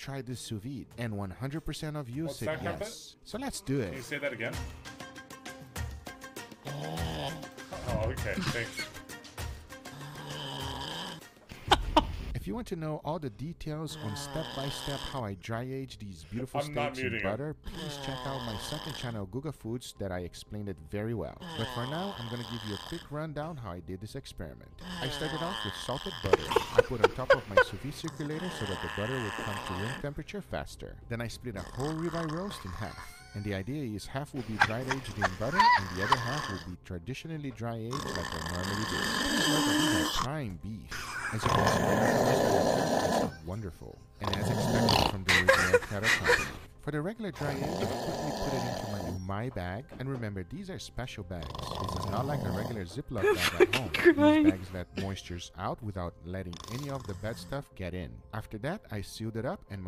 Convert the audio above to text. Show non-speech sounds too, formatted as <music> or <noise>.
try this sous vide, and 100% of you What's said that, yes. So let's do Can you it. say that again? Oh, oh okay. Thanks. If you want to know all the details on step by step how I dry age these beautiful I'm steaks in butter, please check out my second channel, Guga Foods, that I explained it very well. But for now, I'm gonna give you a quick rundown how I did this experiment. I started off with salted butter. I put on top of my sous vide circulator so that the butter would come to room temperature faster. Then I split a whole ribeye roast in half. And the idea is half will be dried aged in butter and the other half will be traditionally dry aged like I normally do. That these prime beef. As you can see, wonderful, and as expected from the original cattle company. For the regular dry age, I quickly put it into my umai bag, and remember, these are special bags. This is not like a regular Ziploc bag at <laughs> oh home. These bags let moistures out without letting any of the bad stuff get in. After that, I sealed it up and